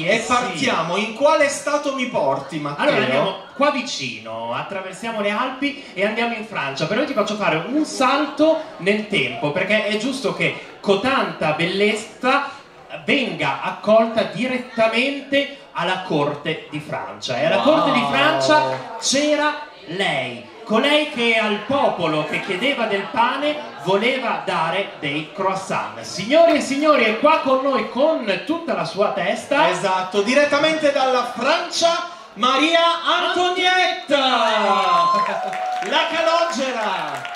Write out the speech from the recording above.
Sì, eh e partiamo. In quale stato mi porti, Matteo? Allora andiamo qua vicino, attraversiamo le Alpi e andiamo in Francia. Però io ti faccio fare un salto nel tempo, perché è giusto che con tanta bellezza venga accolta direttamente alla corte di Francia. E alla Wow. corte di Francia c'era lei, colei che al popolo che chiedeva del pane voleva dare dei croissant. Signori e signori, è qua con noi con tutta la sua testa. Esatto, direttamente dalla Francia, Maria Antonietta! La calogera!